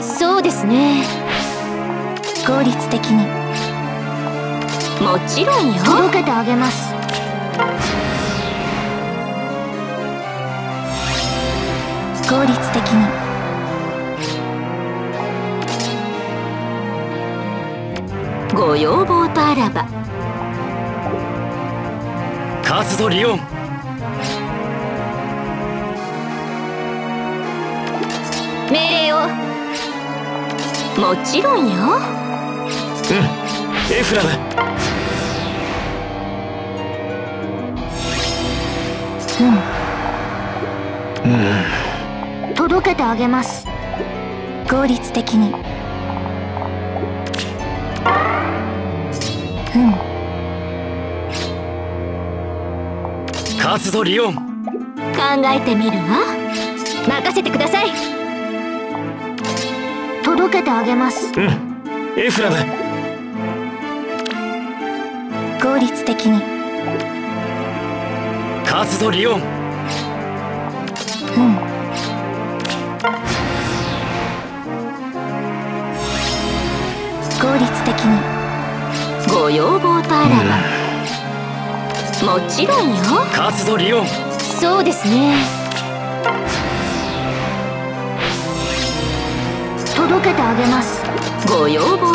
そうですね。効率的に。もちろんよ。届けてあげます。効率的に。ご要望とあらば。活動リオン命令を。もちろんよ。うん。エフラム。うん。届けてあげます。効率的に。うん。活動リオン。考えてみるわ。任せてください届けてあげます。うん。エフラム効率的に。リオン。うん。効率的に。ご要望とあらば、うん、もちろんよ。活動リオン。そうですね届けてあげます。ご要望